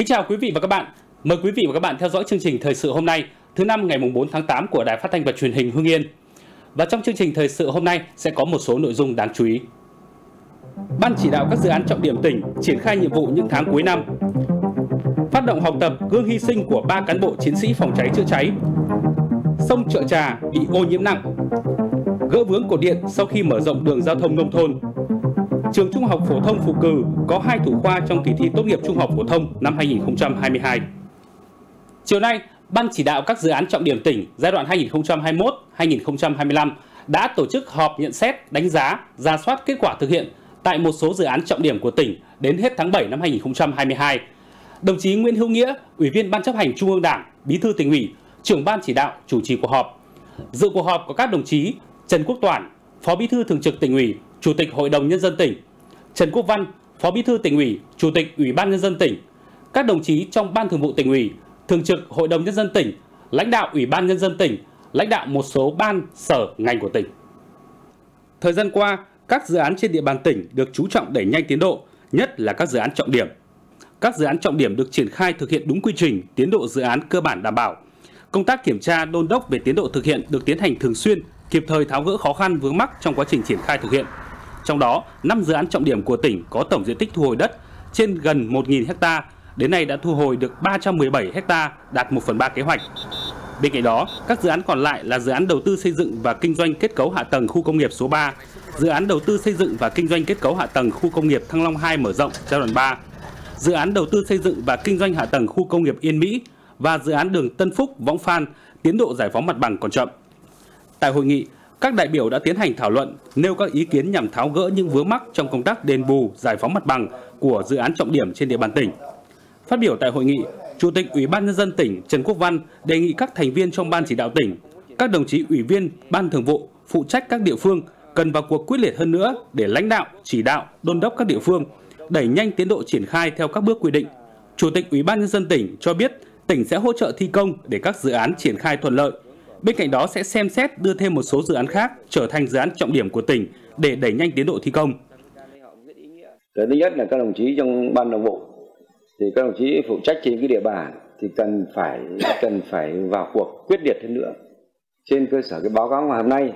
Kính chào quý vị và các bạn. Mời quý vị và các bạn theo dõi chương trình thời sự hôm nay, thứ năm ngày 4 tháng 8 của Đài Phát thanh và Truyền hình Hưng Yên. Và trong chương trình thời sự hôm nay sẽ có một số nội dung đáng chú ý. Ban chỉ đạo các dự án trọng điểm tỉnh triển khai nhiệm vụ những tháng cuối năm. Phát động học tập gương hy sinh của ba cán bộ chiến sĩ phòng cháy chữa cháy. Sông Trợ Trà bị ô nhiễm nặng. Gỡ vướng cột điện sau khi mở rộng đường giao thông nông thôn Trường Trung học phổ thông Phù Cử có hai thủ khoa trong kỳ thi tốt nghiệp trung học phổ thông năm 2022. Chiều nay, Ban chỉ đạo các dự án trọng điểm tỉnh giai đoạn 2021-2025 đã tổ chức họp nhận xét, đánh giá, ra soát kết quả thực hiện tại một số dự án trọng điểm của tỉnh đến hết tháng 7 năm 2022. Đồng chí Nguyễn Hữu Nghĩa, Ủy viên Ban chấp hành Trung ương Đảng, Bí thư tỉnh ủy, trưởng ban chỉ đạo chủ trì cuộc họp. Dự cuộc họp có các đồng chí Trần Quốc Toản, Phó Bí thư Thường trực tỉnh ủy, Chủ tịch Hội đồng Nhân dân tỉnh, Trần Quốc Văn, Phó Bí thư tỉnh ủy, Chủ tịch Ủy ban Nhân dân tỉnh, các đồng chí trong Ban Thường vụ tỉnh ủy, Thường trực Hội đồng Nhân dân tỉnh, lãnh đạo Ủy ban Nhân dân tỉnh, lãnh đạo một số ban, sở, ngành của tỉnh. Thời gian qua, các dự án trên địa bàn tỉnh được chú trọng đẩy nhanh tiến độ, nhất là các dự án trọng điểm. Các dự án trọng điểm được triển khai thực hiện đúng quy trình, tiến độ dự án cơ bản đảm bảo. Công tác kiểm tra đôn đốc về tiến độ thực hiện được tiến hành thường xuyên, kịp thời tháo gỡ khó khăn vướng mắc trong quá trình triển khai thực hiện. Trong đó, 5 dự án trọng điểm của tỉnh có tổng diện tích thu hồi đất trên gần 1.000 ha, đến nay đã thu hồi được 317 ha, đạt 1 phần 3 kế hoạch. Bên cạnh đó, các dự án còn lại là dự án đầu tư xây dựng và kinh doanh kết cấu hạ tầng khu công nghiệp số 3, dự án đầu tư xây dựng và kinh doanh kết cấu hạ tầng khu công nghiệp Thăng Long 2 mở rộng giai đoạn 3, dự án đầu tư xây dựng và kinh doanh hạ tầng khu công nghiệp Yên Mỹ và dự án đường Tân Phúc, Võng Phan, tiến độ giải phóng mặt bằng còn chậm. Tại hội nghị, các đại biểu đã tiến hành thảo luận, nêu các ý kiến nhằm tháo gỡ những vướng mắc trong công tác đền bù, giải phóng mặt bằng của dự án trọng điểm trên địa bàn tỉnh. Phát biểu tại hội nghị, Chủ tịch Ủy ban nhân dân tỉnh Trần Quốc Văn đề nghị các thành viên trong ban chỉ đạo tỉnh, các đồng chí ủy viên ban thường vụ phụ trách các địa phương cần vào cuộc quyết liệt hơn nữa để lãnh đạo, chỉ đạo, đôn đốc các địa phương đẩy nhanh tiến độ triển khai theo các bước quy định. Chủ tịch Ủy ban nhân dân tỉnh cho biết tỉnh sẽ hỗ trợ thi công để các dự án triển khai thuận lợi, Bên cạnh đó sẽ xem xét đưa thêm một số dự án khác trở thành dự án trọng điểm của tỉnh để đẩy nhanh tiến độ thi công. Cái thứ nhất là các đồng chí trong ban đồng bộ, thì các đồng chí phụ trách trên cái địa bàn thì cần phải cần phải vào cuộc quyết liệt hơn nữa. Trên cơ sở cái báo cáo ngày hôm nay,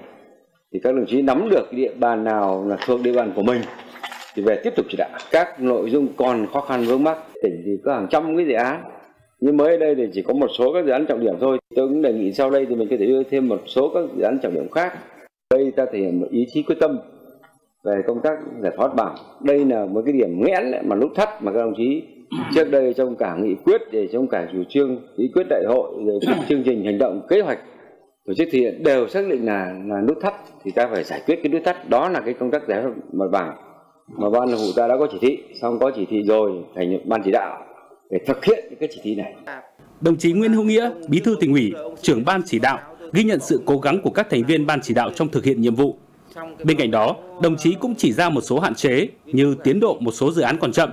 thì các đồng chí nắm được cái địa bàn nào là thuộc địa bàn của mình, thì về tiếp tục chỉ đạo các nội dung còn khó khăn vướng mắc tỉnh thì có hàng trăm cái dự án nhưng mới đây thì chỉ có một số các dự án trọng điểm thôi. Tôi cũng đề nghị sau đây thì mình có thể đưa thêm một số các dự án trọng điểm khác. Đây ta thể hiện một ý chí quyết tâm về công tác giải phóng bằng. Đây là một cái điểm nghẽn mà nút thắt mà các đồng chí trước đây trong cả nghị quyết để trong cả chủ trương ý quyết đại hội rồi chương trình hành động, kế hoạch, tổ chức thực hiện đều xác định là là nút thắt thì ta phải giải quyết cái nút thắt. Đó là cái công tác giải phóng mặt bằng mà ban thường vụ ta đã có chỉ thị. Xong có chỉ thị rồi thành ban chỉ đạo để thực hiện những cái chỉ thị này. Đồng chí Nguyễn Hữu Nghĩa, Bí thư tỉnh ủy, trưởng ban chỉ đạo ghi nhận sự cố gắng của các thành viên ban chỉ đạo trong thực hiện nhiệm vụ. Bên cạnh đó, đồng chí cũng chỉ ra một số hạn chế như tiến độ một số dự án còn chậm,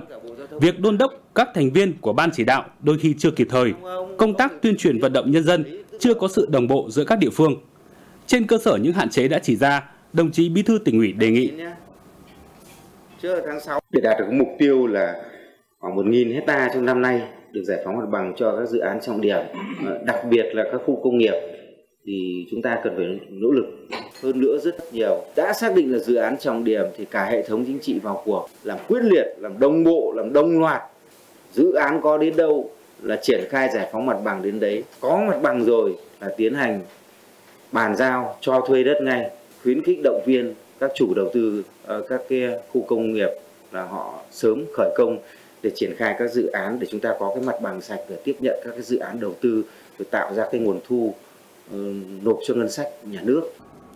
việc đôn đốc các thành viên của ban chỉ đạo đôi khi chưa kịp thời, công tác tuyên truyền vận động nhân dân chưa có sự đồng bộ giữa các địa phương. Trên cơ sở những hạn chế đã chỉ ra, đồng chí Bí thư tỉnh ủy đề nghị để đạt được mục tiêu là khoảng 1.000 hecta trong năm nay được giải phóng mặt bằng cho các dự án trọng điểm, ờ, đặc biệt là các khu công nghiệp thì chúng ta cần phải nỗ lực hơn nữa rất nhiều. Đã xác định là dự án trọng điểm thì cả hệ thống chính trị vào cuộc, làm quyết liệt, làm đồng bộ, làm đồng loạt. Dự án có đến đâu là triển khai giải phóng mặt bằng đến đấy. Có mặt bằng rồi là tiến hành bàn giao cho thuê đất ngay, khuyến khích động viên các chủ đầu tư ở các cái khu công nghiệp là họ sớm khởi công để triển khai các dự án để chúng ta có cái mặt bằng sạch để tiếp nhận các cái dự án đầu tư để tạo ra cái nguồn thu uh, nộp cho ngân sách nhà nước.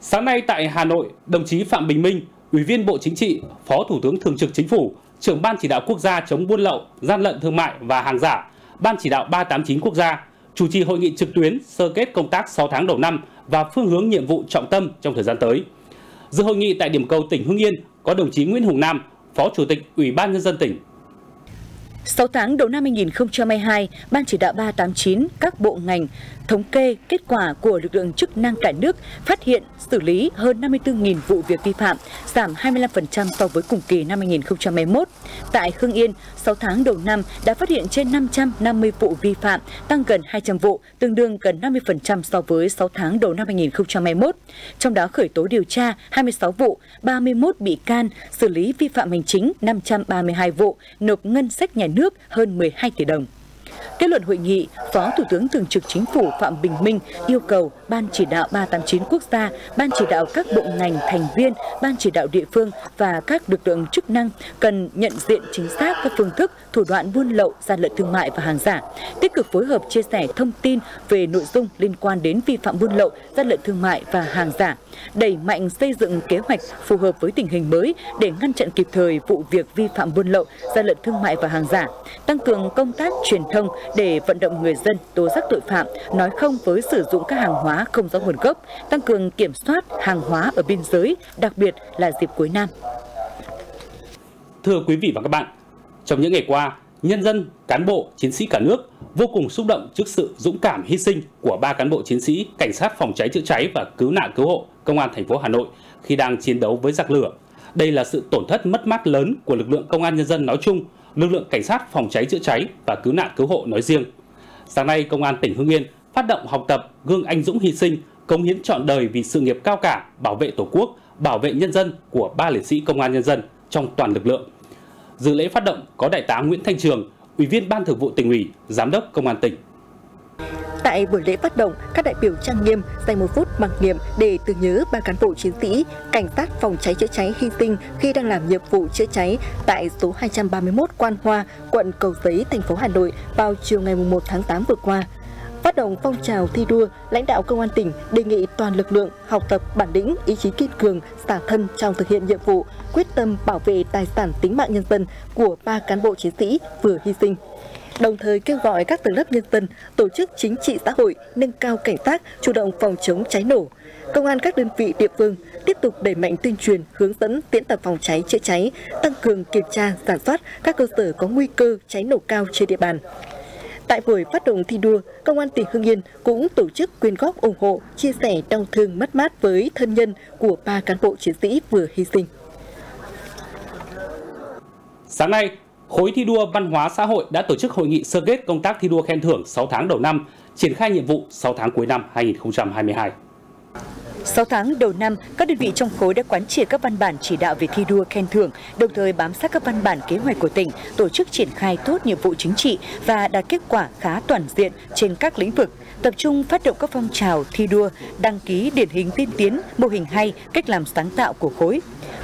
Sáng nay tại Hà Nội, đồng chí Phạm Bình Minh, Ủy viên Bộ Chính trị, Phó Thủ tướng Thường trực Chính phủ, trưởng Ban chỉ đạo quốc gia chống buôn lậu, gian lận thương mại và hàng giả, Ban chỉ đạo 389 quốc gia, chủ trì hội nghị trực tuyến sơ kết công tác 6 tháng đầu năm và phương hướng nhiệm vụ trọng tâm trong thời gian tới. Dự hội nghị tại điểm cầu tỉnh Hưng Yên có đồng chí Nguyễn Hùng Nam, Phó Chủ tịch Ủy ban nhân dân tỉnh 6 tháng đầu năm 2022, Ban chỉ đạo 389 các bộ ngành thống kê kết quả của lực lượng chức năng cả nước phát hiện xử lý hơn 54.000 vụ việc vi phạm, giảm 25% so với cùng kỳ năm 2021. Tại Hưng Yên, 6 tháng đầu năm đã phát hiện trên 550 vụ vi phạm, tăng gần 200 vụ, tương đương gần 50% so với 6 tháng đầu năm 2021. Trong đó khởi tố điều tra 26 vụ, 31 bị can, xử lý vi phạm hành chính 532 vụ, nộp ngân sách nhà nước hơn 12 tỷ đồng. Kết luận hội nghị, Phó Thủ tướng Thường trực Chính phủ Phạm Bình Minh yêu cầu Ban chỉ đạo 389 quốc gia, Ban chỉ đạo các bộ ngành thành viên, Ban chỉ đạo địa phương và các lực lượng chức năng cần nhận diện chính xác các phương thức, thủ đoạn buôn lậu, gian lận thương mại và hàng giả, tích cực phối hợp chia sẻ thông tin về nội dung liên quan đến vi phạm buôn lậu, gian lận thương mại và hàng giả, đẩy mạnh xây dựng kế hoạch phù hợp với tình hình mới để ngăn chặn kịp thời vụ việc vi phạm buôn lậu, gian lận thương mại và hàng giả, tăng cường công tác truyền thông để vận động người dân tố giác tội phạm, nói không với sử dụng các hàng hóa không rõ nguồn gốc, tăng cường kiểm soát hàng hóa ở biên giới, đặc biệt là dịp cuối năm. Thưa quý vị và các bạn, trong những ngày qua, nhân dân, cán bộ, chiến sĩ cả nước vô cùng xúc động trước sự dũng cảm hy sinh của ba cán bộ chiến sĩ cảnh sát phòng cháy chữa cháy và cứu nạn cứu hộ công an thành phố Hà Nội khi đang chiến đấu với giặc lửa. Đây là sự tổn thất mất mát lớn của lực lượng công an nhân dân nói chung, lực lượng cảnh sát phòng cháy chữa cháy và cứu nạn cứu hộ nói riêng. Sáng nay, Công an tỉnh Hưng Yên phát động học tập gương anh dũng hy sinh, cống hiến trọn đời vì sự nghiệp cao cả, bảo vệ Tổ quốc, bảo vệ nhân dân của ba liệt sĩ công an nhân dân trong toàn lực lượng. Dự lễ phát động có Đại tá Nguyễn Thanh Trường, Ủy viên Ban Thường vụ tỉnh ủy, Giám đốc Công an tỉnh. Tại buổi lễ phát động, các đại biểu trang nghiêm dành một phút mặc niệm để tưởng nhớ ba cán bộ chiến sĩ cảnh sát phòng cháy chữa cháy hy sinh khi đang làm nhiệm vụ chữa cháy tại số 231 Quan Hoa, quận Cầu Giấy, thành phố Hà Nội vào chiều ngày 1 tháng 8 vừa qua. Phát động phong trào thi đua, lãnh đạo công an tỉnh đề nghị toàn lực lượng học tập bản lĩnh, ý chí kiên cường, xả thân trong thực hiện nhiệm vụ, quyết tâm bảo vệ tài sản tính mạng nhân dân của ba cán bộ chiến sĩ vừa hy sinh đồng thời kêu gọi các tầng lớp nhân dân, tổ chức chính trị xã hội nâng cao cảnh giác, chủ động phòng chống cháy nổ. Công an các đơn vị địa phương tiếp tục đẩy mạnh tuyên truyền, hướng dẫn diễn tập phòng cháy chữa cháy, tăng cường kiểm tra, giả soát các cơ sở có nguy cơ cháy nổ cao trên địa bàn. Tại buổi phát động thi đua, Công an tỉnh Hưng Yên cũng tổ chức quyên góp ủng hộ, chia sẻ đau thương mất mát với thân nhân của ba cán bộ chiến sĩ vừa hy sinh. Sáng nay, Khối thi đua văn hóa xã hội đã tổ chức hội nghị sơ kết công tác thi đua khen thưởng 6 tháng đầu năm, triển khai nhiệm vụ 6 tháng cuối năm 2022. 6 tháng đầu năm, các đơn vị trong khối đã quán triệt các văn bản chỉ đạo về thi đua khen thưởng, đồng thời bám sát các văn bản kế hoạch của tỉnh, tổ chức triển khai tốt nhiệm vụ chính trị và đạt kết quả khá toàn diện trên các lĩnh vực, tập trung phát động các phong trào thi đua, đăng ký điển hình tiên tiến, mô hình hay, cách làm sáng tạo của khối,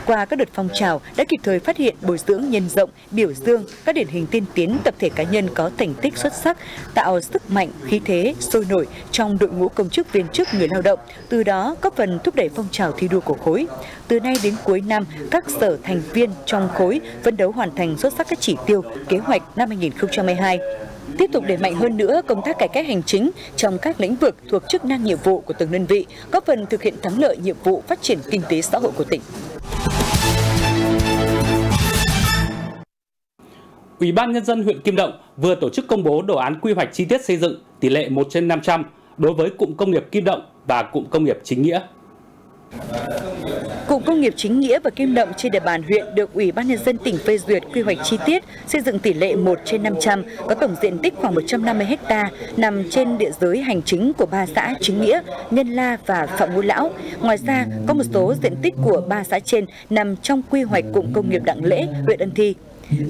qua các đợt phong trào đã kịp thời phát hiện bồi dưỡng nhân rộng, biểu dương các điển hình tiên tiến tập thể cá nhân có thành tích xuất sắc, tạo sức mạnh, khí thế, sôi nổi trong đội ngũ công chức viên chức người lao động, từ đó góp phần thúc đẩy phong trào thi đua của khối. Từ nay đến cuối năm, các sở thành viên trong khối phấn đấu hoàn thành xuất sắc các chỉ tiêu, kế hoạch năm 2022 tiếp tục đẩy mạnh hơn nữa công tác cải cách hành chính trong các lĩnh vực thuộc chức năng nhiệm vụ của từng đơn vị, góp phần thực hiện thắng lợi nhiệm vụ phát triển kinh tế xã hội của tỉnh. Ủy ban Nhân dân huyện Kim Động vừa tổ chức công bố đồ án quy hoạch chi tiết xây dựng tỷ lệ 1 trên 500 đối với cụm công nghiệp Kim Động và cụm công nghiệp Chính Nghĩa. Cụm công nghiệp chính nghĩa và kim động trên địa bàn huyện được Ủy ban Nhân dân tỉnh phê duyệt quy hoạch chi tiết xây dựng tỷ lệ 1 trên 500, có tổng diện tích khoảng 150 ha, nằm trên địa giới hành chính của ba xã Chính Nghĩa, Nhân La và Phạm Ngũ Lão. Ngoài ra, có một số diện tích của ba xã trên nằm trong quy hoạch cụm công nghiệp Đặng Lễ, huyện Ân Thi.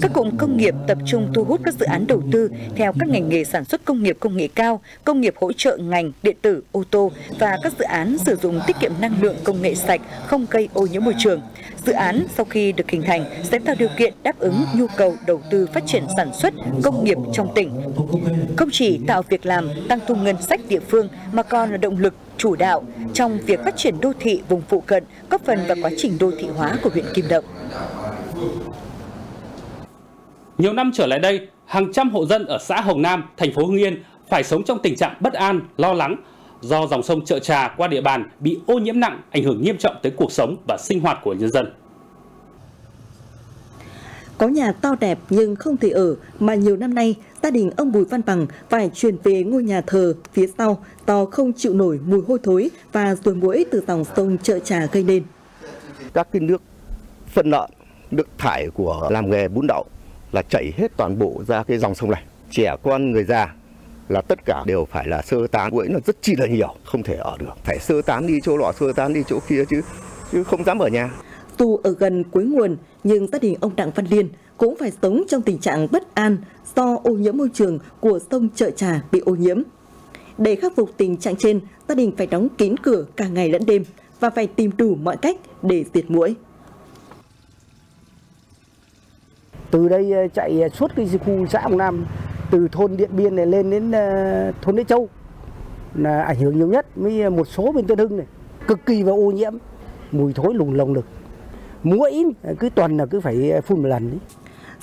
Các cụm công nghiệp tập trung thu hút các dự án đầu tư theo các ngành nghề sản xuất công nghiệp công nghệ cao, công nghiệp hỗ trợ ngành điện tử, ô tô và các dự án sử dụng tiết kiệm năng lượng công nghệ sạch, không gây ô nhiễm môi trường. Dự án sau khi được hình thành sẽ tạo điều kiện đáp ứng nhu cầu đầu tư phát triển sản xuất công nghiệp trong tỉnh. Không chỉ tạo việc làm, tăng thu ngân sách địa phương mà còn là động lực chủ đạo trong việc phát triển đô thị vùng phụ cận, góp phần vào quá trình đô thị hóa của huyện Kim Động. Nhiều năm trở lại đây, hàng trăm hộ dân ở xã Hồng Nam, thành phố Hưng Yên phải sống trong tình trạng bất an, lo lắng do dòng sông Chợ Trà qua địa bàn bị ô nhiễm nặng, ảnh hưởng nghiêm trọng tới cuộc sống và sinh hoạt của nhân dân. Có nhà to đẹp nhưng không thể ở mà nhiều năm nay gia đình ông Bùi Văn Bằng phải chuyển về ngôi nhà thờ phía sau do không chịu nổi mùi hôi thối và ruồi muỗi từ dòng sông chợ trà gây nên. Các cái nước phân lợn, nước thải của làm nghề bún đậu là chảy hết toàn bộ ra cái dòng sông này. Trẻ con người già là tất cả đều phải là sơ tán quẫy nó rất chi là nhiều, không thể ở được. Phải sơ tán đi chỗ lọ, sơ tán đi chỗ kia chứ chứ không dám ở nhà. Dù ở gần cuối nguồn nhưng gia đình ông Đặng Văn Liên cũng phải sống trong tình trạng bất an do ô nhiễm môi trường của sông Chợ Trà bị ô nhiễm. Để khắc phục tình trạng trên, gia đình phải đóng kín cửa cả ngày lẫn đêm và phải tìm đủ mọi cách để diệt muỗi. Từ đây ờ, chạy suốt cái khu xã Hồng Nam từ thôn Điện Biên này lên đến ờ, thôn Đế Châu là ảnh hưởng nhiều nhất với một số bên Tân Hưng này cực kỳ và ô nhiễm mùi thối lùng lồng lực muỗi cứ tuần là cứ phải ờ, phun một lần ấy.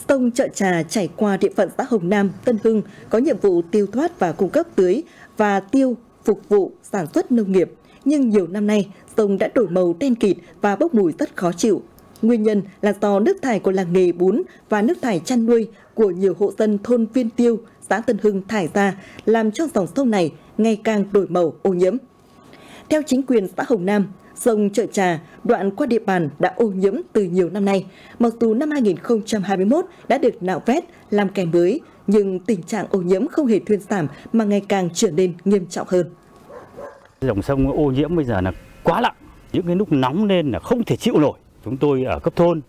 Sông Chợ Trà chảy qua địa phận xã Hồng Nam, Tân Hưng có nhiệm vụ tiêu thoát và cung cấp tưới và tiêu phục vụ sản xuất nông nghiệp. Nhưng nhiều năm nay, sông đã đổi màu đen kịt và bốc mùi rất khó chịu. Nguyên nhân là do nước thải của làng nghề bún và nước thải chăn nuôi của nhiều hộ dân thôn Viên Tiêu, xã Tân Hưng thải ra làm cho dòng sông này ngày càng đổi màu ô nhiễm. Theo chính quyền xã Hồng Nam, sông Chợ Trà, đoạn qua địa bàn đã ô nhiễm từ nhiều năm nay. Mặc dù năm 2021 đã được nạo vét, làm kè mới, nhưng tình trạng ô nhiễm không hề thuyên giảm mà ngày càng trở nên nghiêm trọng hơn. Dòng sông ô nhiễm bây giờ là quá nặng, những cái lúc nóng lên là không thể chịu nổi. Chúng tôi ở cấp thôn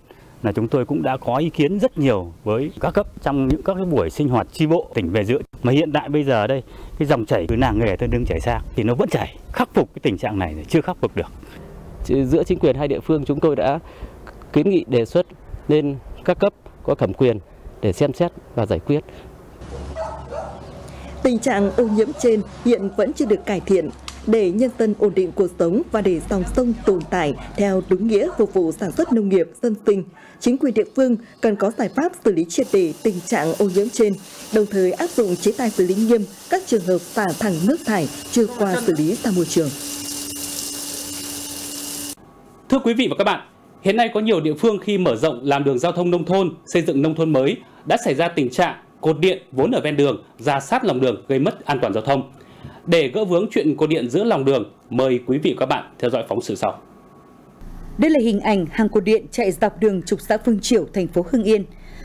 là chúng tôi cũng đã có ý kiến rất nhiều với các cấp trong những các cái buổi sinh hoạt chi bộ tỉnh về dự mà hiện tại bây giờ đây cái dòng chảy từ nàng nghề tân đứng chảy sang thì nó vẫn chảy khắc phục cái tình trạng này thì chưa khắc phục được giữa chính quyền hai địa phương chúng tôi đã kiến nghị đề xuất lên các cấp có thẩm quyền để xem xét và giải quyết. Tình trạng ô nhiễm trên hiện vẫn chưa được cải thiện. Để nhân dân ổn định cuộc sống và để dòng sông tồn tại theo đúng nghĩa phục vụ sản xuất nông nghiệp dân sinh, chính quyền địa phương cần có giải pháp xử lý triệt để tình trạng ô nhiễm trên, đồng thời áp dụng chế tài xử lý nghiêm các trường hợp xả thẳng nước thải chưa qua xử lý ra môi trường. Thưa quý vị và các bạn, hiện nay có nhiều địa phương khi mở rộng làm đường giao thông nông thôn, xây dựng nông thôn mới đã xảy ra tình trạng cột điện vốn ở ven đường ra sát lòng đường gây mất an toàn giao thông. Để gỡ vướng chuyện cột điện giữa lòng đường, mời quý vị và các bạn theo dõi phóng sự sau. Đây là hình ảnh hàng cột điện chạy dọc đường trục xã Phương Triểu, thành phố Hưng Yên.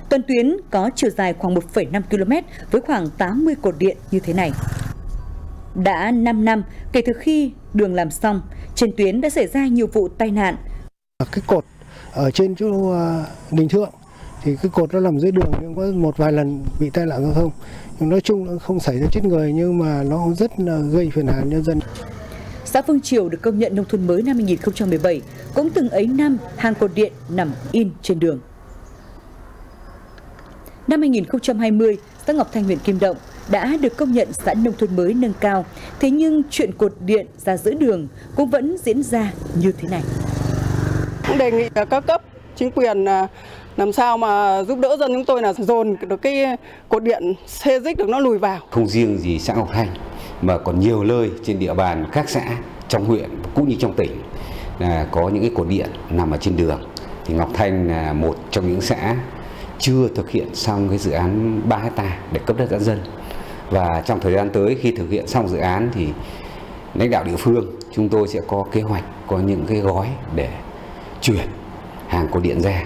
Toàn tuyến có chiều dài khoảng 1,5 km với khoảng 80 cột điện như thế này. Đã 5 năm kể từ khi đường làm xong, trên tuyến đã xảy ra nhiều vụ tai nạn. Cái cột ở trên chỗ à, Đình Thượng thì cái cột nó nằm dưới đường nhưng có một vài lần bị tai nạn giao thông. Nhưng nói chung nó không xảy ra chết người nhưng mà nó rất là gây phiền hà nhân dân. Xã Phương Triều được công nhận nông thôn mới năm 2017, cũng từng ấy năm hàng cột điện nằm in trên đường. Năm 2020, xã Ngọc Thanh huyện Kim Động đã được công nhận xã nông thôn mới nâng cao. Thế nhưng chuyện cột điện ra giữa đường cũng vẫn diễn ra như thế này. Cũng đề nghị các cấp chính quyền à, làm sao mà giúp đỡ dân chúng tôi là dồn được cái cột điện xê dích được nó lùi vào. Không riêng gì xã Ngọc Thanh, mà còn nhiều nơi trên địa bàn các xã trong huyện, cũng như trong tỉnh, là có những cái cột điện nằm ở trên đường. Thì Ngọc Thanh là một trong những xã chưa thực hiện xong cái dự án 3 hecta để cấp đất giãn dân và trong thời gian tới khi thực hiện xong dự án thì lãnh đạo địa phương, chúng tôi sẽ có kế hoạch, có những cái gói để chuyển hàng cột điện ra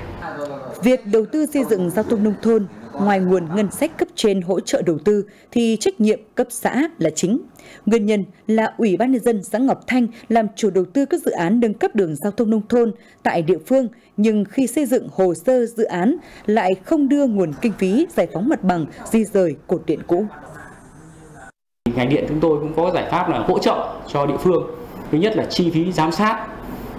Việc đầu tư xây dựng giao thông nông thôn ngoài nguồn ngân sách cấp trên hỗ trợ đầu tư thì trách nhiệm cấp xã là chính. Nguyên nhân là Ủy ban nhân dân xã Ngọc Thanh làm chủ đầu tư các dự án nâng cấp đường giao thông nông thôn tại địa phương nhưng khi xây dựng hồ sơ dự án lại không đưa nguồn kinh phí giải phóng mặt bằng di rời cột điện cũ. Ngành điện chúng tôi cũng có giải pháp là hỗ trợ cho địa phương. Thứ nhất là chi phí giám sát,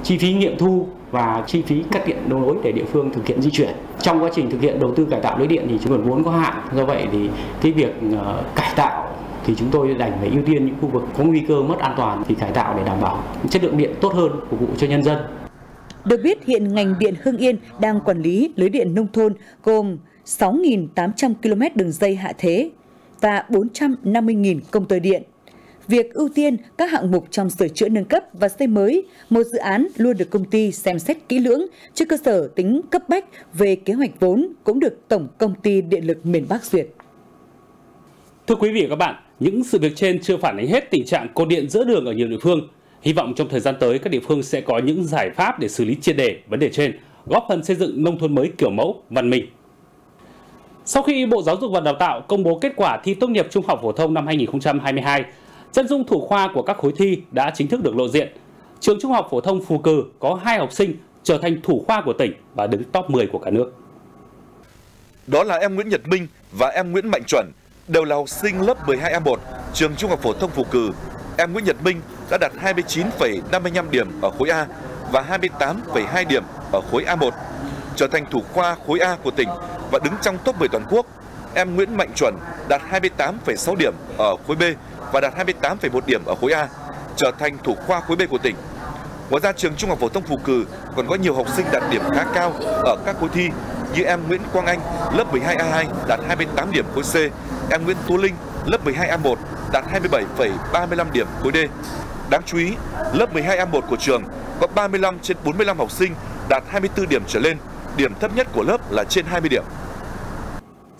chi phí nghiệm thu và chi phí cắt điện đấu nối để địa phương thực hiện di chuyển. Trong quá trình thực hiện đầu tư cải tạo lưới điện thì nguồn vốn có hạn, do vậy thì cái việc ờ, cải tạo thì chúng tôi đành phải ưu tiên những khu vực có nguy cơ mất an toàn thì cải tạo để đảm bảo chất lượng điện tốt hơn phục vụ cho nhân dân. Được biết hiện ngành điện Hưng Yên đang quản lý lưới điện nông thôn gồm 6.800 km đường dây hạ thế và 450.000 công tơ điện việc ưu tiên các hạng mục trong sửa chữa nâng cấp và xây mới, một dự án luôn được công ty xem xét kỹ lưỡng trên cơ sở tính cấp bách về kế hoạch vốn cũng được Tổng Công ty Điện lực miền Bắc duyệt. Thưa quý vị và các bạn, những sự việc trên chưa phản ánh hết tình trạng cột điện giữa đường ở nhiều địa phương. Hy vọng trong thời gian tới các địa phương sẽ có những giải pháp để xử lý triệt đề vấn đề trên, góp phần xây dựng nông thôn mới kiểu mẫu, văn minh. Sau khi Bộ Giáo dục và Đào tạo công bố kết quả thi tốt nghiệp trung học phổ thông năm 2022, chân dung thủ khoa của các khối thi đã chính thức được lộ diện. Trường Trung học phổ thông Phù Cử có hai học sinh trở thành thủ khoa của tỉnh và đứng top 10 của cả nước. Đó là em Nguyễn Nhật Minh và em Nguyễn Mạnh Chuẩn, đều là học sinh lớp 12A1, trường Trung học phổ thông Phù Cử. Em Nguyễn Nhật Minh đã đạt 29,55 điểm ở khối A và 28,2 điểm ở khối A1, trở thành thủ khoa khối A của tỉnh và đứng trong top 10 toàn quốc. Em Nguyễn Mạnh Chuẩn đạt 28,6 điểm ở khối B và đạt 28,1 điểm ở khối A, trở thành thủ khoa khối B của tỉnh. Ngoài ra trường Trung học phổ thông Phù Cử còn có nhiều học sinh đạt điểm khá cao ở các khối thi như em Nguyễn Quang Anh lớp 12A2 đạt 28 điểm khối C, em Nguyễn Tú Linh lớp 12A1 đạt 27,35 điểm khối D. Đáng chú ý, lớp 12A1 của trường có 35 trên 45 học sinh đạt 24 điểm trở lên, điểm thấp nhất của lớp là trên 20 điểm.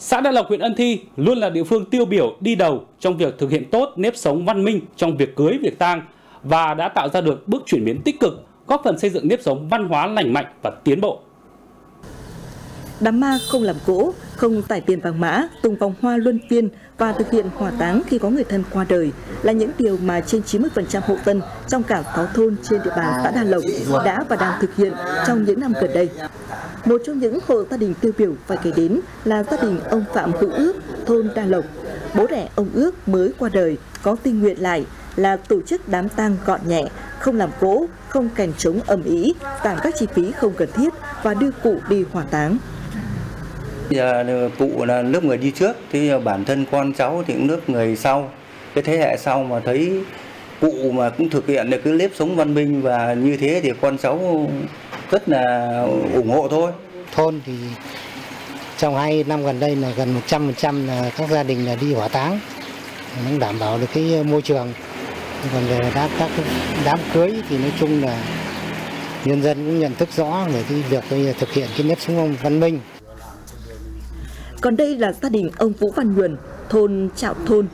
Xã Đa Lộc, huyện Ân Thi luôn là địa phương tiêu biểu đi đầu trong việc thực hiện tốt nếp sống văn minh trong việc cưới, việc tang và đã tạo ra được bước chuyển biến tích cực, góp phần xây dựng nếp sống văn hóa lành mạnh và tiến bộ. Đám ma không làm cỗ, không tải tiền vàng mã, tung vòng hoa luân phiên và thực hiện hỏa táng khi có người thân qua đời là những điều mà trên 90% hộ dân trong cả 6 thôn trên địa bàn xã Đa Lộc đã và đang thực hiện trong những năm gần đây. Một trong những hộ gia đình tiêu biểu phải kể đến là gia đình ông Phạm Hữu Ước, thôn Đa Lộc. Bố đẻ ông Ước mới qua đời, có tình nguyện lại là tổ chức đám tang gọn nhẹ, không làm cỗ, không kèn trống ầm ĩ, giảm các chi phí không cần thiết và đưa cụ đi hỏa táng. Giờ cụ là lớp người đi trước, thì bản thân con cháu thì cũng lớp người sau. Cái thế hệ sau mà thấy cụ mà cũng thực hiện được cái nếp sống văn minh và như thế thì con cháu rất là ủng hộ thôi. Thôn thì trong hai năm gần đây là gần 100% là các gia đình là đi hỏa táng nó đảm bảo được cái môi trường còn về đám các đám cưới thì nói chung là nhân dân cũng nhận thức rõ về cái việc thực hiện cái nếp sống văn minh còn đây là gia đình ông Vũ Văn Nhuần, thôn Trạo Thôn.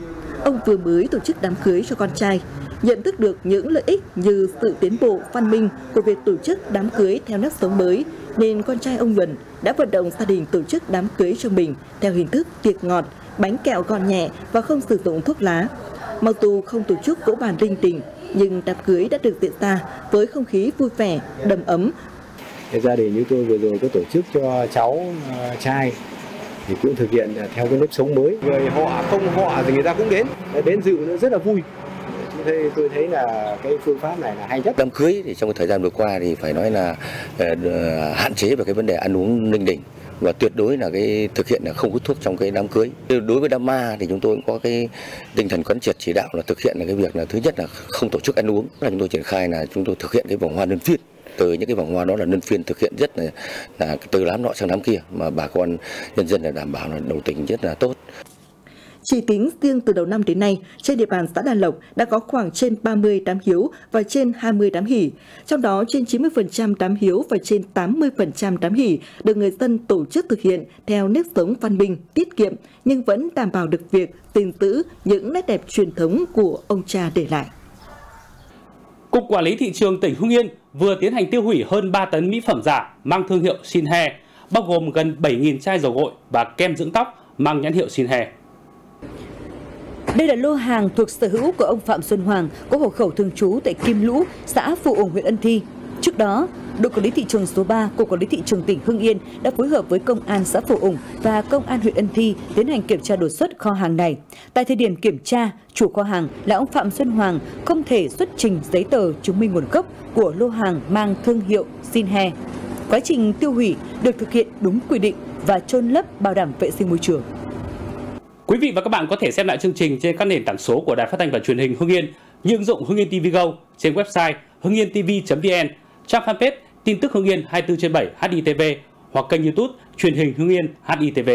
Ông vừa mới tổ chức đám cưới cho con trai, nhận thức được những lợi ích như sự tiến bộ văn minh của việc tổ chức đám cưới theo nếp sống mới, nên con trai ông Nhuần đã vận động gia đình tổ chức đám cưới cho mình theo hình thức tiệc ngọt, bánh kẹo gọn nhẹ và không sử dụng thuốc lá. Mặc dù không tổ chức cỗ bàn linh đình, nhưng đám cưới đã được diễn ra với không khí vui vẻ, đầm ấm. Gia đình như tôi vừa rồi có tổ chức cho cháu uh, trai thì cũng thực hiện theo cái nếp sống mới người họ không họ thì người ta cũng đến đến dự nữa rất là vui thế tôi thấy là cái phương pháp này là hay nhất. Đám cưới thì trong cái thời gian vừa qua thì phải nói là ờ, hạn chế về cái vấn đề ăn uống linh đình và tuyệt đối là cái thực hiện là không hút thuốc trong cái đám cưới. Đối với đám ma thì chúng tôi cũng có cái tinh thần quán triệt chỉ đạo là thực hiện là cái việc là thứ nhất là không tổ chức ăn uống, là chúng tôi triển khai là chúng tôi thực hiện cái vòng hoa đơn phiên từ những cái vòng hoa đó là nhân phiên thực hiện rất là, là từ đám nọ sang đám kia mà bà con nhân dân là đảm bảo là đầu tình rất là tốt. Chỉ tính riêng từ đầu năm đến nay, trên địa bàn xã Đà Lộc đã có khoảng trên 30 đám hiếu và trên 20 đám hỷ. Trong đó trên 90% đám hiếu và trên 80% đám hỷ được người dân tổ chức thực hiện theo nếp sống văn minh, tiết kiệm nhưng vẫn đảm bảo được việc gìn giữ những nét đẹp truyền thống của ông cha để lại. Cục Quản lý Thị trường tỉnh Hưng Yên vừa tiến hành tiêu hủy hơn 3 tấn mỹ phẩm giả mang thương hiệu Sinhe, bao gồm gần 7.000 chai dầu gội và kem dưỡng tóc mang nhãn hiệu Sinhe. Đây là lô hàng thuộc sở hữu của ông Phạm Xuân Hoàng, có hộ khẩu thường trú tại Kim Lũ, xã Phụ Ủng, huyện Ân Thi. Trước đó, đội quản lý thị trường số 3 của quản lý thị trường tỉnh Hưng Yên đã phối hợp với công an xã Phổ Ủng và công an huyện Ân Thi tiến hành kiểm tra đột xuất kho hàng này. Tại thời điểm kiểm tra, chủ kho hàng là ông Phạm Xuân Hoàng không thể xuất trình giấy tờ chứng minh nguồn gốc của lô hàng mang thương hiệu Sinhe. Quá trình tiêu hủy được thực hiện đúng quy định và chôn lấp bảo đảm vệ sinh môi trường. Quý vị và các bạn có thể xem lại chương trình trên các nền tảng số của Đài Phát thanh và Truyền hình Hưng Yên như ứng dụng Hưng Yên TV Go trên website hưng-yên-tv.vn, trang fanpage tin tức Hưng Yên 24 trên 7 HITV hoặc kênh YouTube truyền hình Hưng Yên HITV.